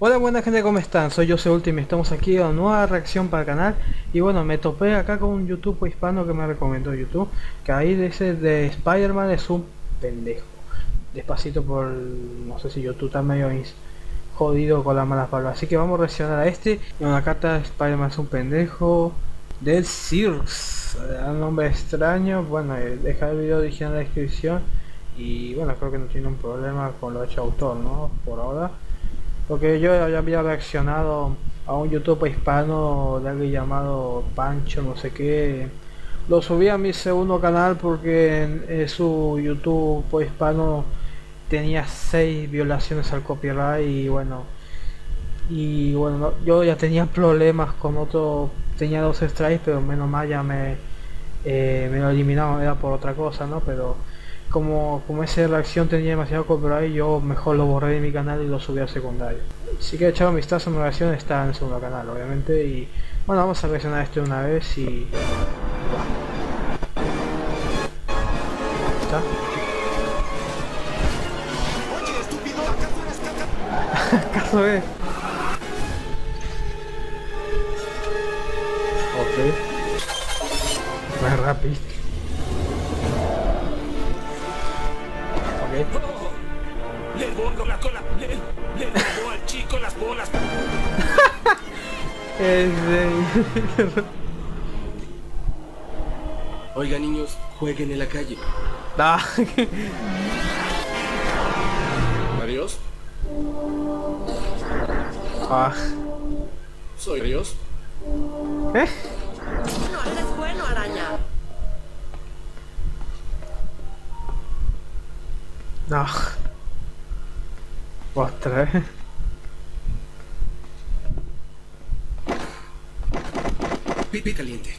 Hola buena gente, ¿cómo están? Soy Jose Ultimate, estamos aquí a una nueva reacción para el canal. Y bueno, me topé acá con un YouTube hispano que me recomendó YouTube Que ahí dice de Spider-Man es un pendejo Despacito por... no sé si YouTube está medio jodido con las malas palabras Así que vamos a reaccionar a este. Y una carta de Spider-Man es un pendejo Del Cirx Un nombre extraño, bueno, eh, deja el video original en la descripción. Y bueno, creo que no tiene un problema con lo hecho autor, ¿no? Por ahora porque yo ya había reaccionado a un YouTube hispano de alguien llamado Pancho, no sé qué. Lo subí a mi segundo canal porque en, su YouTube hispano tenía seis violaciones al copyright y bueno y bueno yo ya tenía problemas con otro tenía dos strikes pero menos mal ya me eh, me lo eliminaron era por otra cosa no pero como, como esa reacción tenía demasiado copyright, yo mejor lo borré de mi canal y lo subí al secundario. Si que echado un vistazo a mi reacción, está en el segundo canal, obviamente. Y bueno, vamos a reaccionar esto una vez y... ¿Está? ¿Acaso es? Ok. Más rápido. Oiga niños, jueguen en la calle. Ah. Adiós. Ah. Soy Dios. ¿Eh? No eres bueno, araña. No. Otra vez. Pipi caliente.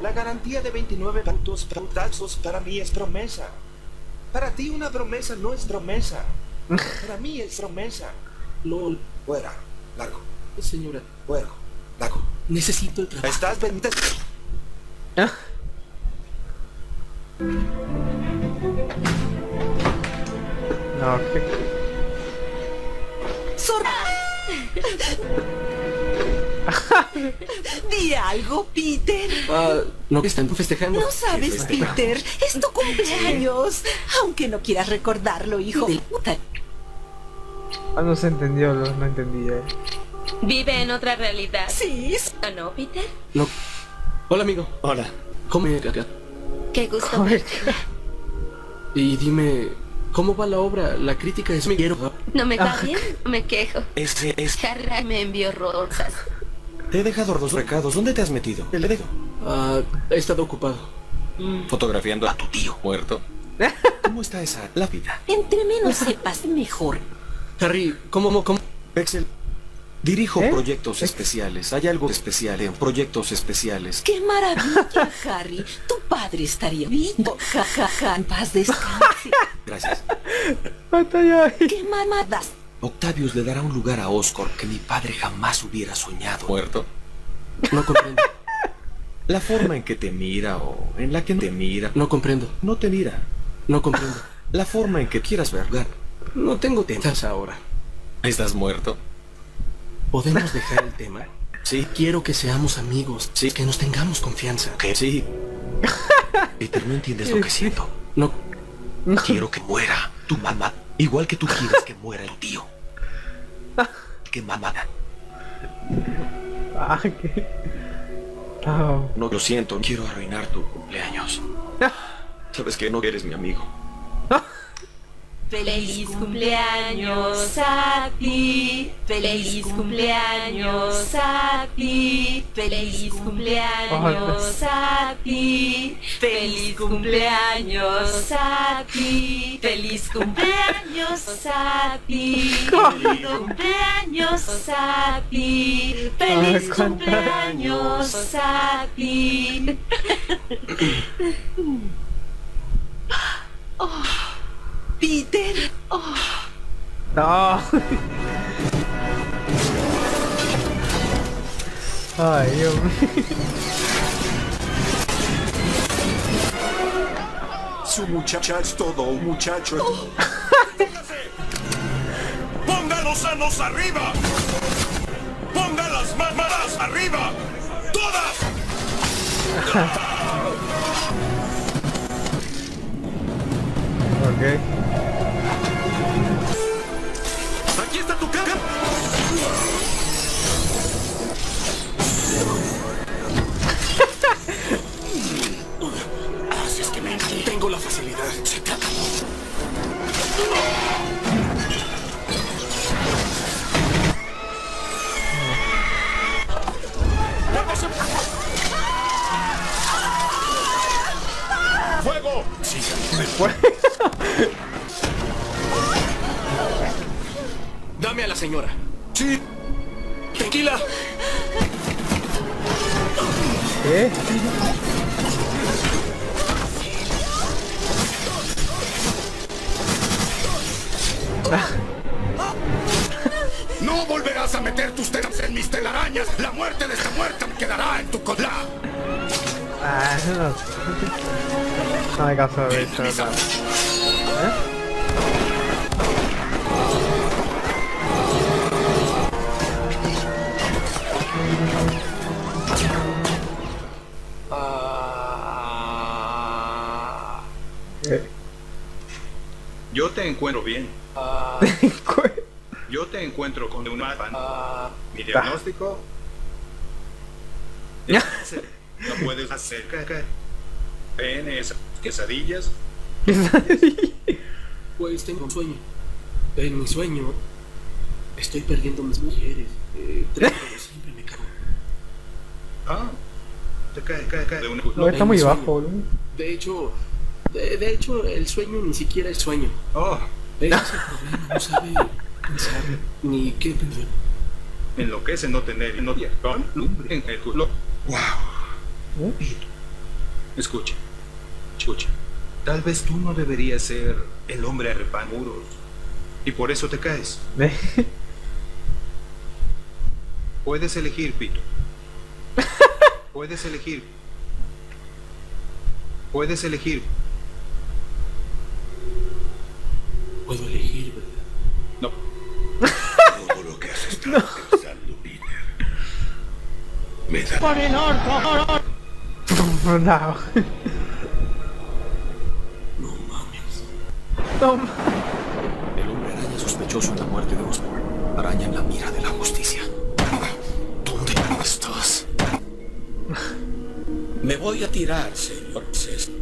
La garantía de 29 puntos pautazos para mí es promesa. Para ti una promesa no es promesa. Para mí es promesa. LOL, fuera, largo. Señora, fuera, largo. Necesito el trabajo. ¿Estás vendiendo? ¿Ah? No, ¿qué? Sor Di algo, Peter. Ah, no están festejando. No sabes, Peter. Es tu cumpleaños. Aunque no quieras recordarlo, hijo de puta. Ah, no se entendió, no, no entendí. Eh. Vive en otra realidad. Sí. ¿O no, Peter? No. Hola, amigo. Hola. ¿Cómo Qué gusto. Y dime, ¿cómo va la obra? La crítica es mi quiero. No me va bien, me quejo. Este es... Harry me envió rosas. Te he dejado dos recados. ¿Dónde te has metido? El dedo. Ah, he estado ocupado. Fotografiando a tu tío muerto. ¿Cómo está esa la vida? Entre menos sepas, mejor. Harry, ¿cómo, cómo? Excel. Dirijo ¿Eh? proyectos especiales. Hay algo especial en proyectos especiales. ¡Qué maravilla, Harry! Tu padre estaría vivo. Ja, ja, ja. En paz descanse. Gracias. ¡Qué mamadas! Octavius le dará un lugar a Oscar que mi padre jamás hubiera soñado. ¿Muerto? No comprendo. La forma en que te mira o en la que no te mira. No comprendo. No te mira. No comprendo. La forma en que quieras vergar. No tengo tetas ahora. ¿Estás muerto? ¿Podemos dejar el tema? Sí. Quiero que seamos amigos. Sí. Que nos tengamos confianza. ¿Qué? Sí. Peter, no entiendes lo que siento. No. Quiero que muera tu mamá. Igual que tú quieres que muera el tío. ¡Qué mamada! Ah, qué... Ah. No lo siento, quiero arruinar tu cumpleaños. Sabes que no eres mi amigo. Feliz cumpleaños a ti, feliz cumpleaños a ti, feliz cumpleaños a ti, feliz cumpleaños a ti, feliz cumpleaños a ti, feliz cumpleaños a ti, feliz cumpleaños a ti. Peter. Oh, No. Ay, Dios mío. Su muchacha es todo un muchacho. ¡Ponga los manos arriba! ¡Ponga las ma- manos arriba! ¡Todas! Ok. Dame a la señora. Sí. Tranquila. ¿Qué? ¡No volverás a meter tus telas en mis telarañas! ¡La muerte de esta muerta quedará en tu cola! Ah, no hay caso de eso, claro. ¿Eh? Ah, ¿Qué? Yo te encuentro bien. ah, ¿Qué? Yo te encuentro con un fan. ah. Mi diagnóstico. No puedes hacer caca. Penes, quesadillas. Pues tengo un sueño. En mi sueño estoy perdiendo mis mujeres. Eh, tres, pero siempre me cago. Ah. Te cae, cae, cae de una. No, está muy bajo. De hecho, de, de hecho, el sueño ni siquiera es sueño. Oh, Ese es el problema, no sabe pensar ni qué pensar. enloquece no tener no con lumbre en el culo. Wow. ¿Eh? Escucha, escucha. Tal vez tú no deberías ser el hombre a repar muros. Y por eso te caes. ¿Ve? Puedes elegir, Pito. Puedes elegir. Puedes elegir. Puedo elegir, ¿verdad? No. Todo lo que has estado pensando, Peter. Me da No. No mames. Toma. El hombre araña sospechoso de la muerte de Osborn. Araña en la mira de la justicia. ¿Dónde estás? Me voy a tirar, señor César.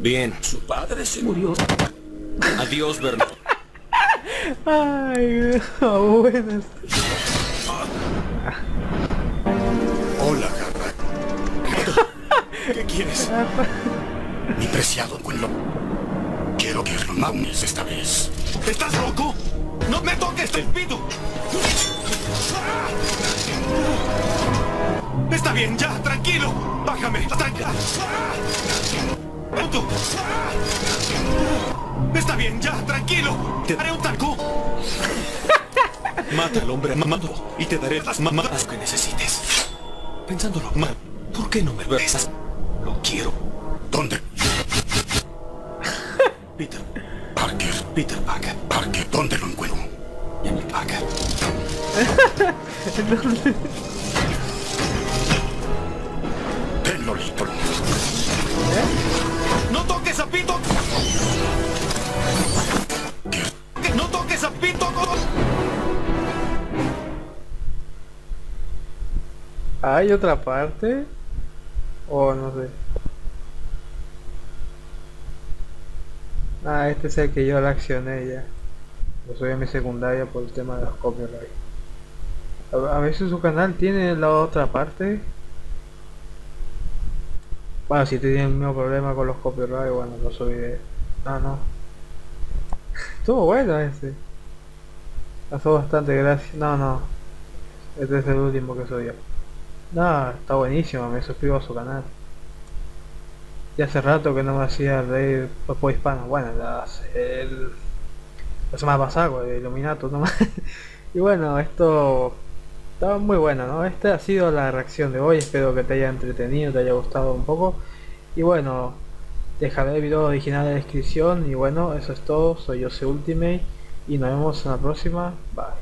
Bien, su padre se murió. Adiós, Bernardo. Ay, buenas. Quieres? Mi preciado abuelo. Quiero que lo mames esta vez. ¿Estás loco? ¡No me toques el pito! Está bien, ya, tranquilo. Bájame, tranquilo. Auto. Está bien, ya, tranquilo. Te daré un taco. Mata al hombre mamado y te daré las mamadas que necesites. Pensándolo mal, ¿por qué no me besas? Lo quiero. ¿Dónde? Peter. Parker. Peter Parker. Parker. ¿Dónde lo encuentro? Jimmy Parker. Tenlo listo. ¡No toques a Pito! ¿Qué? ¡No toques a Pito! ¿Hay otra parte? O no sé. Ah, este es el que yo la accioné ya. Yo soy en mi secundaria por el tema de los copyright. A, a veces su canal tiene la otra parte. Bueno, si tienen el mismo problema con los copyright, bueno, lo subiré. No, no. Estuvo bueno este. Pasó bastante gracias. No, no. Este es el último que subió. No, está buenísimo, me suscribo a su canal. Ya hace rato que no me hacía reír por hispano. Bueno, la, el, la semana pasada con el Illuminato nomás. y bueno, esto está muy bueno, ¿no? Esta ha sido la reacción de hoy. Espero que te haya entretenido, te haya gustado un poco. Y bueno, dejaré el video original en la descripción. Y bueno, eso es todo. Soy Jose Ultimate. Y nos vemos en la próxima. Bye.